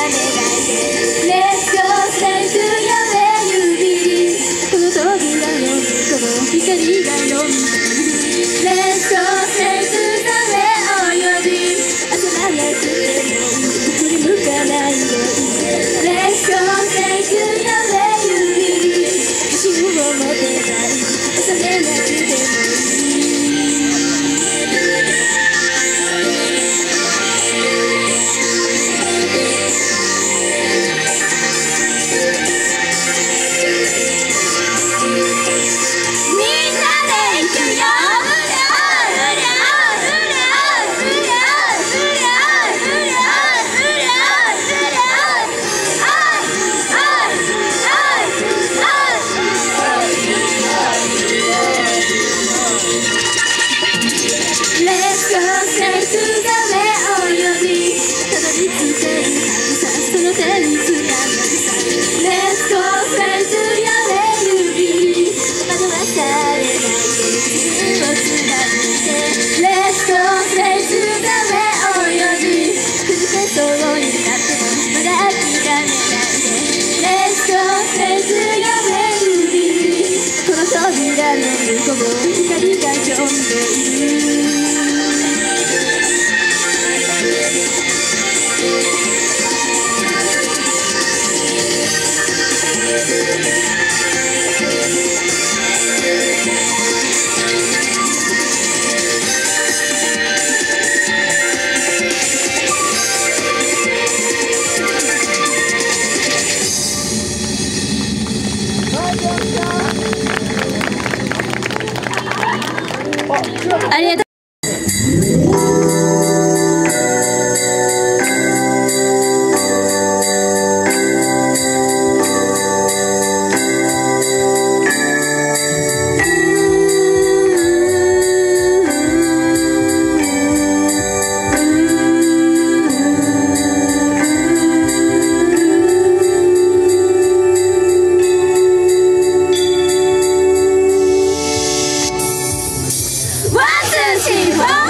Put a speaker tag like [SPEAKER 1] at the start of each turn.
[SPEAKER 1] 願い。で熱をされるよ。请吧